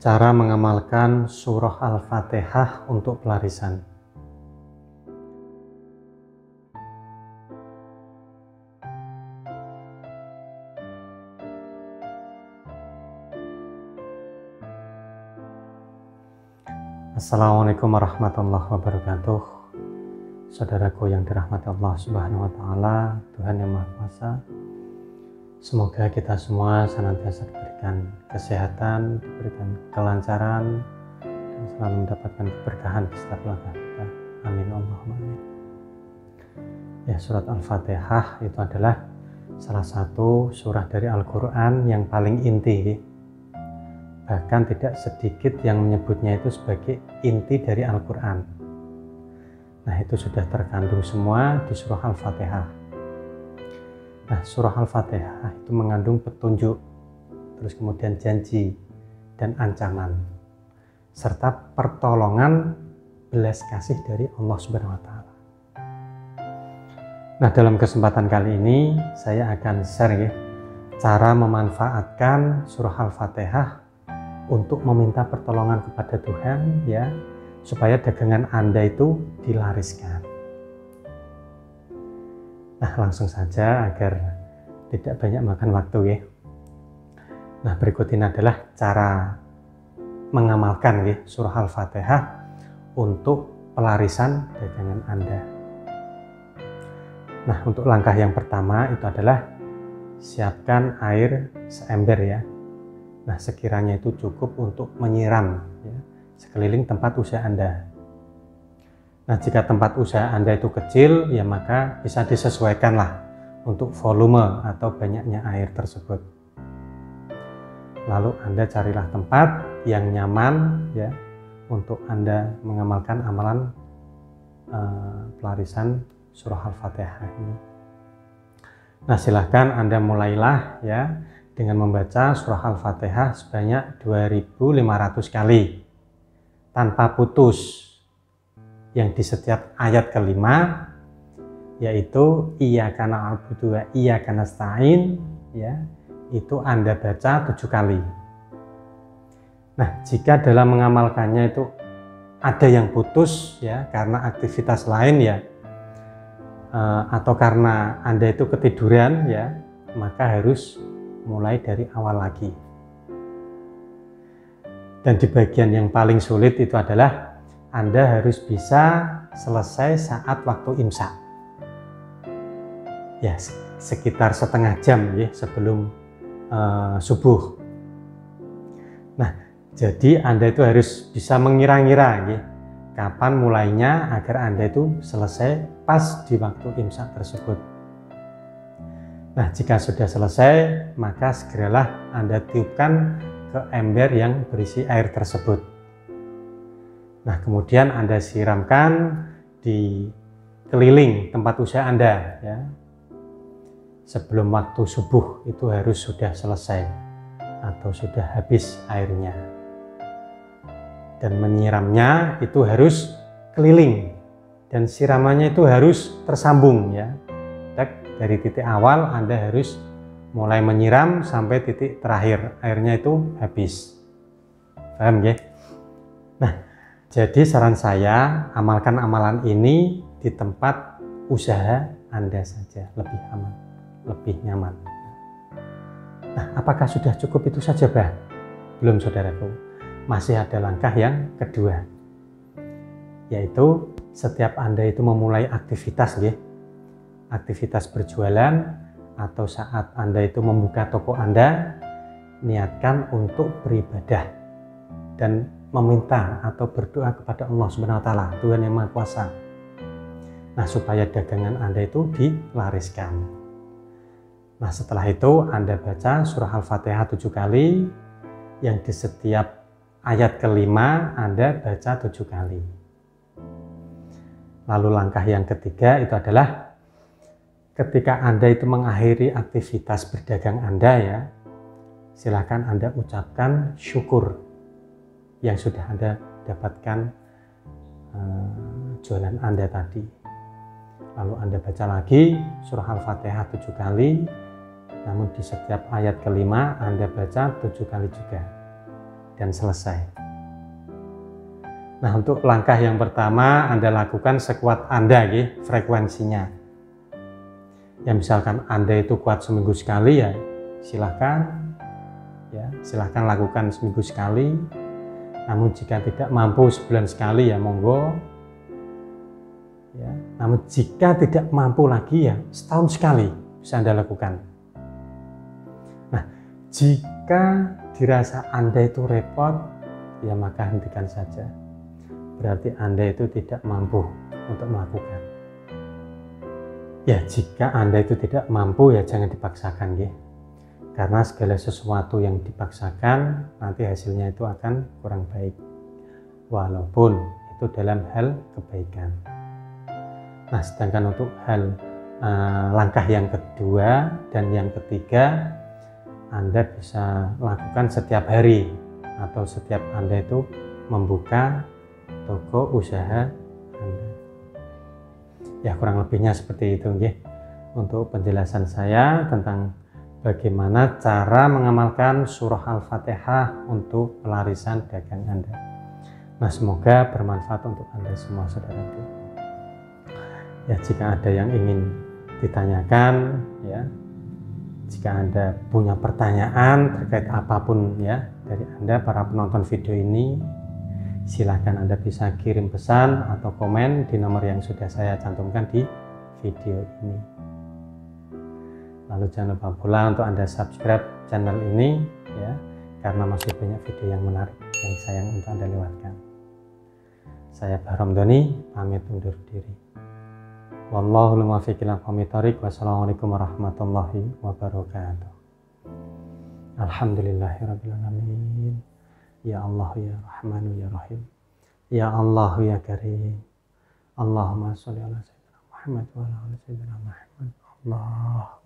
Cara mengamalkan surah Al-Fatihah untuk pelarisan. Assalamualaikum warahmatullahi wabarakatuh. Saudaraku yang dirahmati Allah Subhanahu wa taala, Tuhan yang Maha Kuasa. Semoga kita semua senantiasa diberikan kesehatan, diberikan kelancaran, dan selalu mendapatkan keberkahan di setiap langkah kita. Amin Allahumma amin. Ya, surat Al-Fatihah itu adalah salah satu surah dari Al-Quran yang paling inti. Bahkan tidak sedikit yang menyebutnya itu sebagai inti dari Al-Quran. Nah, itu sudah terkandung semua di surah Al-Fatihah. Nah, surah Al-Fatihah itu mengandung petunjuk, terus kemudian janji dan ancaman serta pertolongan belas kasih dari Allah Subhanahu wa taala. Nah, dalam kesempatan kali ini saya akan share ya cara memanfaatkan surah Al-Fatihah untuk meminta pertolongan kepada Tuhan ya supaya dagangan Anda itu dilariskan. Nah, langsung saja agar tidak banyak makan waktu ya. Nah, berikut ini adalah cara mengamalkan ya surah Al-Fatihah untuk pelarisan dagangan Anda. Nah, untuk langkah yang pertama itu adalah siapkan air seember ya. Nah, sekiranya itu cukup untuk menyiram ya, sekeliling tempat usaha Anda. Nah, jika tempat usaha Anda itu kecil, ya maka bisa disesuaikan lah untuk volume atau banyaknya air tersebut. Lalu Anda carilah tempat yang nyaman ya untuk Anda mengamalkan amalan uh, pelarisan surah Al-Fatihah ini. Nah, silahkan Anda mulailah ya dengan membaca surah Al-Fatihah sebanyak 2500 kali tanpa putus yang di setiap ayat kelima yaitu iya karena abudu wa iya karena stain ya itu anda baca tujuh kali. Nah jika dalam mengamalkannya itu ada yang putus ya karena aktivitas lain ya eh, atau karena anda itu ketiduran ya maka harus mulai dari awal lagi. Dan di bagian yang paling sulit itu adalah anda harus bisa selesai saat waktu imsak. Ya, sekitar setengah jam ya sebelum uh, subuh. Nah, jadi Anda itu harus bisa mengira-ngira ya, kapan mulainya agar Anda itu selesai pas di waktu imsak tersebut. Nah, jika sudah selesai, maka segeralah Anda tiupkan ke ember yang berisi air tersebut. Nah, kemudian Anda siramkan di keliling tempat usaha Anda ya. Sebelum waktu subuh itu harus sudah selesai atau sudah habis airnya. Dan menyiramnya itu harus keliling dan siramannya itu harus tersambung ya. Dari titik awal Anda harus mulai menyiram sampai titik terakhir airnya itu habis. Paham ya? Nah, jadi saran saya, amalkan amalan ini di tempat usaha Anda saja, lebih aman, lebih nyaman. Nah, apakah sudah cukup itu saja, Bah? Belum, saudaraku. Masih ada langkah yang kedua, yaitu setiap Anda itu memulai aktivitas, ya, aktivitas berjualan, atau saat Anda itu membuka toko Anda, niatkan untuk beribadah dan meminta atau berdoa kepada Allah Subhanahu wa taala, Tuhan yang Maha Kuasa. Nah, supaya dagangan Anda itu dilariskan. Nah, setelah itu Anda baca surah Al-Fatihah tujuh kali, yang di setiap ayat kelima Anda baca tujuh kali. Lalu langkah yang ketiga itu adalah ketika Anda itu mengakhiri aktivitas berdagang Anda ya, silakan Anda ucapkan syukur yang sudah Anda dapatkan uh, jualan Anda tadi. Lalu Anda baca lagi surah Al-Fatihah tujuh kali, namun di setiap ayat kelima Anda baca tujuh kali juga. dan selesai. Nah, untuk langkah yang pertama Anda lakukan sekuat Anda ya, frekuensinya. Ya misalkan Anda itu kuat seminggu sekali ya, silahkan ya, silahkan lakukan seminggu sekali. Namun jika tidak mampu sebulan sekali ya monggo. Ya, namun jika tidak mampu lagi ya setahun sekali bisa Anda lakukan. Nah, jika dirasa Anda itu repot, ya maka hentikan saja berarti Anda itu tidak mampu untuk melakukan. Ya, jika Anda itu tidak mampu ya jangan dipaksakan ya. Karena segala sesuatu yang dipaksakan nanti hasilnya itu akan kurang baik. Walaupun itu dalam hal kebaikan. Nah, sedangkan untuk hal uh, langkah yang kedua dan yang ketiga Anda bisa lakukan setiap hari atau setiap Anda itu membuka toko usaha Anda. Ya kurang lebihnya seperti itu ya. Untuk penjelasan saya tentang bagaimana cara mengamalkan surah Al-Fatihah untuk pelarisan dagang Anda. Nah semoga bermanfaat untuk Anda semua saudaraku. Ya jika ada yang ingin ditanyakan ya jika Anda punya pertanyaan terkait apa pun ya dari Anda para penonton video ini silahkan Anda bisa kirim pesan atau komen di nomor yang sudah saya cantumkan di video ini. Lalu jangan lupa pula untuk Anda subscribe channel ini ya, karena masih banyak video yang menarik yang sayang untuk Anda lewatkan. Saya Bahram Doni, pamit undur diri. Wallahul Wassalamualaikum warahmatullahi wabarakatuh. Alhamdulillahirabbil alamin. Ya Allah ya Rahmanu ya Rahim Ya Allah ya Karim Allahumma salli ala Sayyidina Muhammad wa ala Sayyidina Muhammad Allah